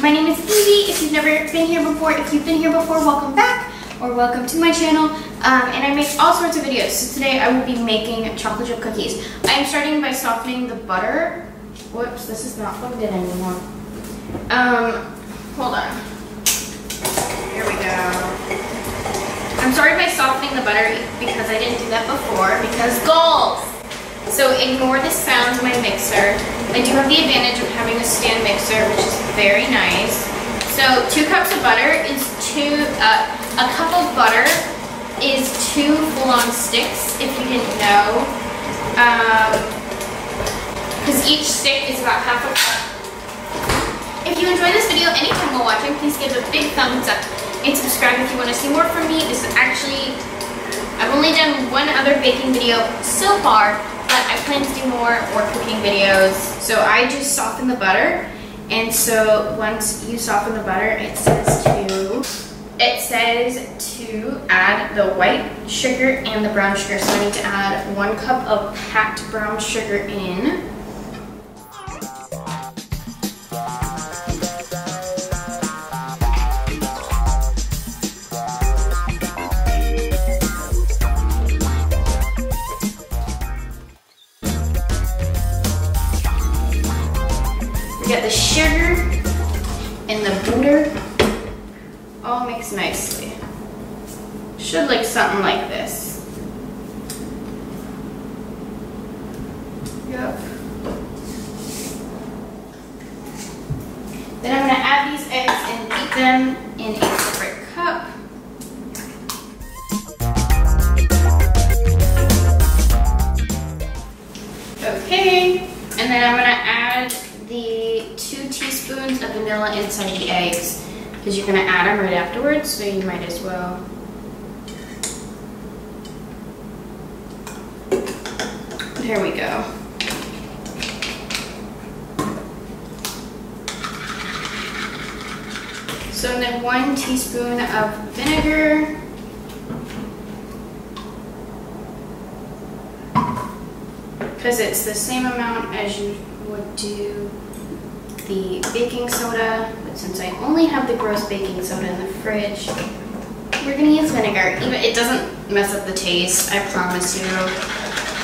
My name is Evie. If you've never been here before, if you've been here before, welcome back or welcome to my channel. Um, and I make all sorts of videos. So today I will be making chocolate chip cookies. I am starting by softening the butter. Whoops, this is not plugged in anymore. Um, hold on. Here we go. I'm starting by softening the butter because I didn't do that before because goals! So ignore the sound of my mixer. I do have the advantage of having a stand mixer, which is very nice. So two cups of butter is two, uh, a cup of butter is two full-on sticks, if you didn't know. Because um, each stick is about half a cup. If you enjoy this video anytime while watching, please give a big thumbs up and subscribe if you want to see more from me. This is actually, I've only done one other baking video so far, but I plan to do more or cooking videos. So I just soften the butter. And so once you soften the butter, it says to it says to add the white sugar and the brown sugar. So I need to add one cup of packed brown sugar in. We got the sugar and the butter all mixed nicely. Should look something like this. Yep. Then I'm to add these eggs and beat them in a separate cup. Okay, and then I'm going vanilla inside the eggs because you're going to add them right afterwards, so you might as well. There we go. So then one teaspoon of vinegar. Because it's the same amount as you would do the baking soda, but since I only have the gross baking soda in the fridge, we're gonna use vinegar. Even It doesn't mess up the taste, I promise you.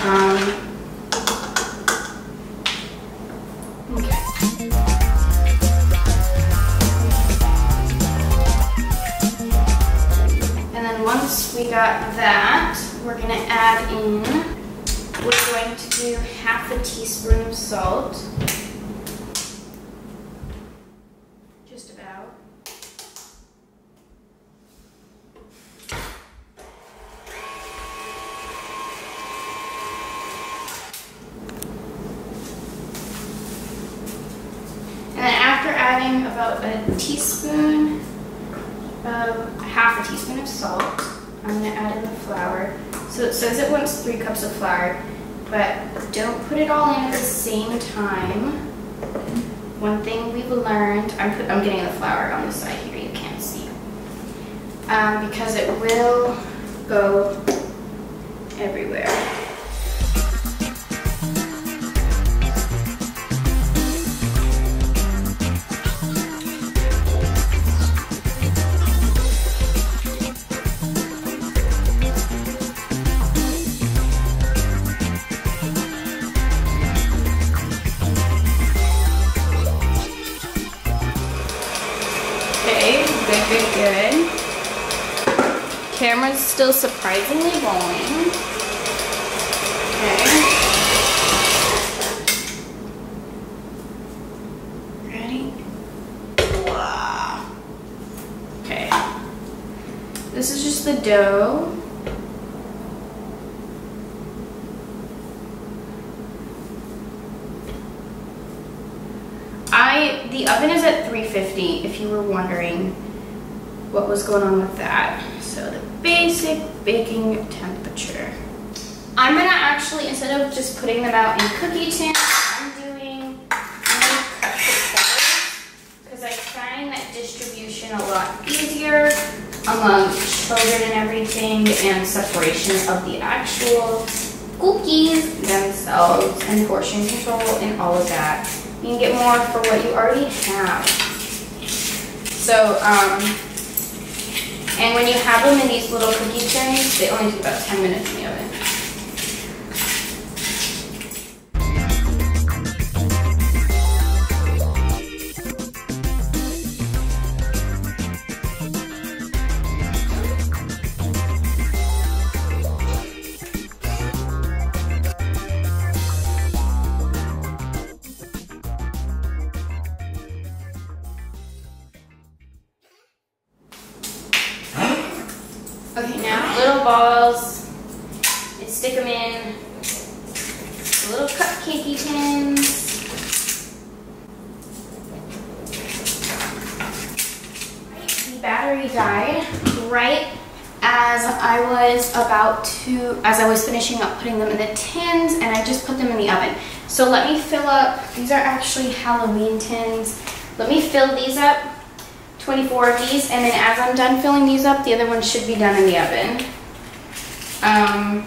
Um, And then once we got that, we're gonna add in, we're going to do half a teaspoon of salt. Adding about a teaspoon of, half a teaspoon of salt. I'm gonna add in the flour. So it says it wants three cups of flour, but don't put it all in at the same time. One thing we've learned, I'm, put, I'm getting the flour on the side here, you can't see. Um, because it will go everywhere. Good. Camera's still surprisingly rolling. Okay. Ready? Okay. This is just the dough. I, the oven is at 350 if you were wondering what was going on with that. So the basic baking temperature. I'm gonna actually, instead of just putting them out in cookie tins, I'm doing because I find that distribution a lot easier among children and everything and separation of the actual cookies themselves and portion control and all of that. You can get more for what you already have. So, um, and when you have them in these little cookie tins, they only take about 10 minutes in Okay, now little balls, and stick them in little cupcakey tins. The battery died right as I was about to, as I was finishing up putting them in the tins, and I just put them in the oven. So let me fill up, these are actually Halloween tins. Let me fill these up 24 of these, and then as I'm done filling these up, the other ones should be done in the oven. Um,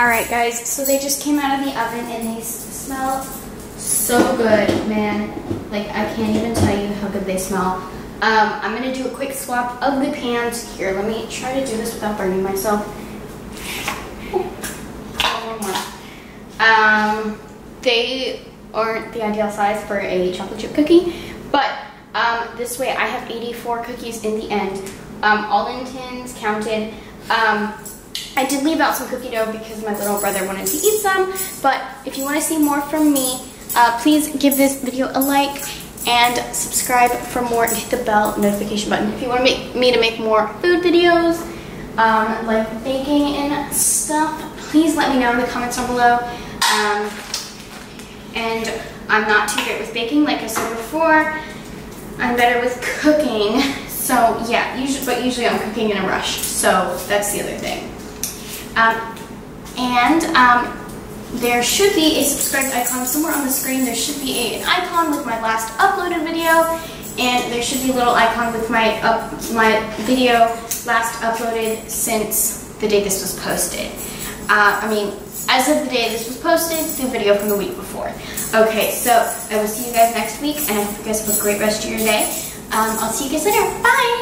All right, guys, so they just came out of the oven and they smell so good, man. Like, I can't even tell you how good they smell. Um, I'm gonna do a quick swap of the pans. Here, let me try to do this without burning myself. Um, they aren't the ideal size for a chocolate chip cookie, but um, this way I have 84 cookies in the end, um, all in tins, counted. Um, I did leave out some cookie dough because my little brother wanted to eat some, but if you want to see more from me, uh, please give this video a like and subscribe for more and hit the bell notification button. If you want me to make more food videos, um, like baking and stuff, please let me know in the comments down below. Um, and I'm not too great with baking, like I said before. I'm better with cooking. So yeah, usually, but usually I'm cooking in a rush. So that's the other thing. Um, and um, there should be a subscribe icon somewhere on the screen. There should be a, an icon with my last uploaded video, and there should be a little icon with my up, my video last uploaded since the day this was posted. Uh, I mean, as of the day this was posted, the video from the week before. Okay, so I will see you guys next week, and I hope you guys have a great rest of your day. Um, I'll see you guys later. Bye!